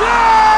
Yeah!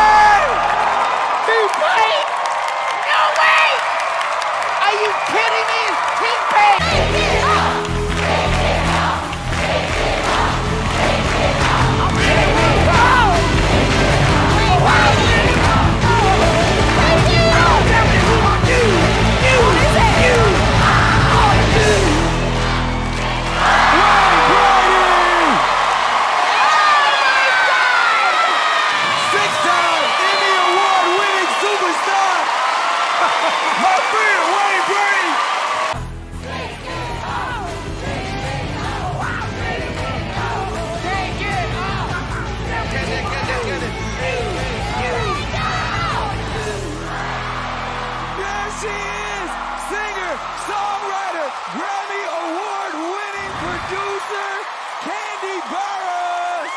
Burruss!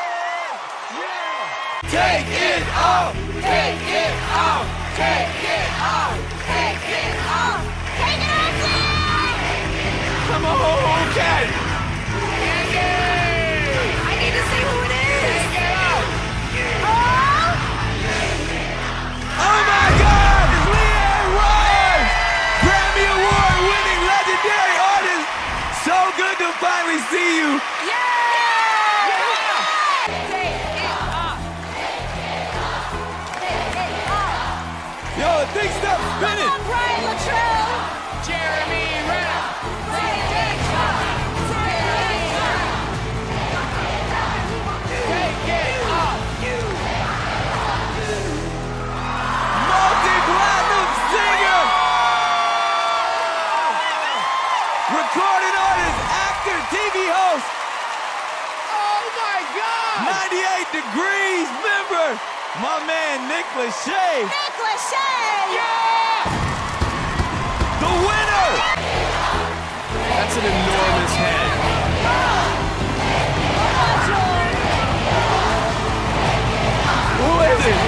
Yeah! Yeah! Take it off! Take it off! Take it off! See you! Yeah! Take it off. Take it off. Yo, the thing stopped Come on, Brian Latrell. Jeremy Renner! Take it off. Take it off. Take it off! Multi-platinum singer! Recording 98 Degrees member! My man Nick Lachey! Nick Lachey. Yeah! The winner! That's an enormous head. Who is it?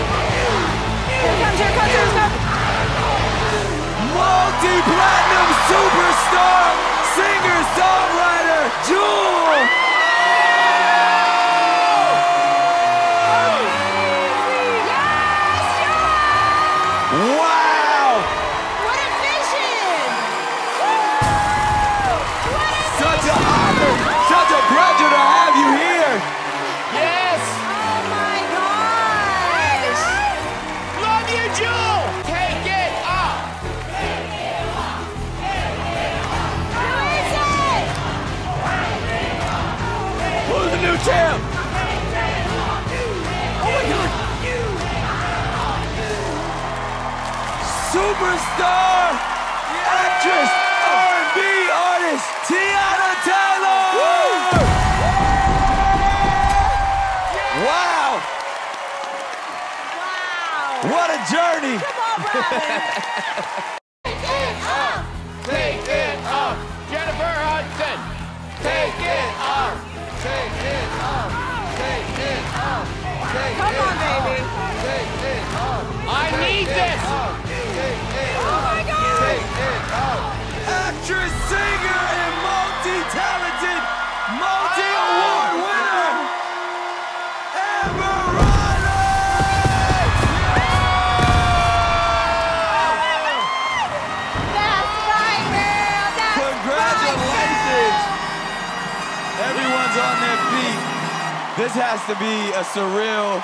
Here comes, here comes, here comes. Multi-platinum superstar, singer, songwriter, Superstar, actress, R&B artist, Teyana Taylor. Wow! Wow! What a journey! Come on, Brian! Take it off! Take it off! Jennifer Hudson! Take it off! Take it off! Take it off! Take Come on, baby! Take it off! I need this! This has to be a surreal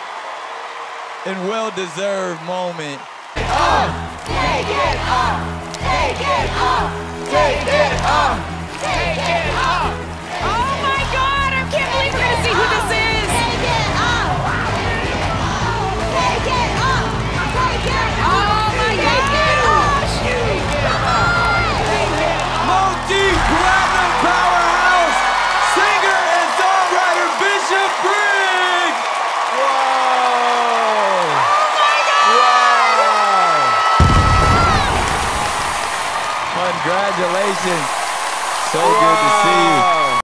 and well-deserved moment. Take it off! Take it off! Take it off! Congratulations. So good to see you.